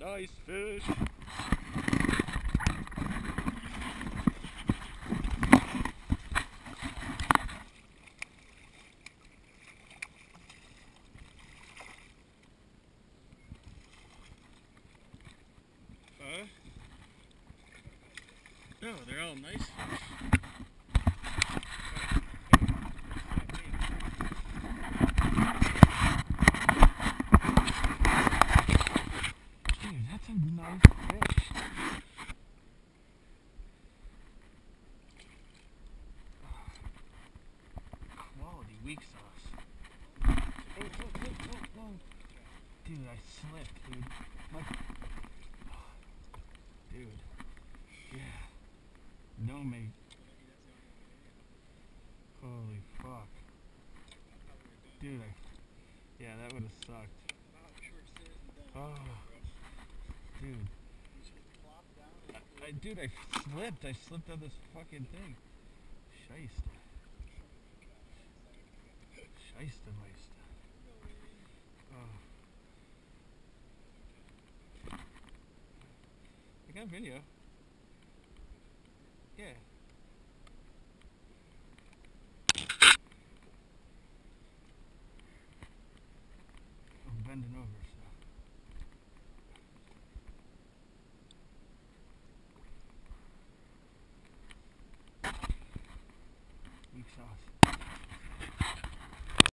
Nice fish. Huh? No, they're all nice fish. Nice fish. Quality weak sauce. Oh, oh, oh, oh, oh. Dude, I slipped, dude. My... Dude. Yeah. No mate. Holy fuck. Dude, I... Yeah, that would have sucked. Oh. Dude. I, I, dude, I slipped. I slipped on this fucking thing. Scheisse. Scheisse Meister. Oh. I got video. Yeah. I'm bending over. Big shots.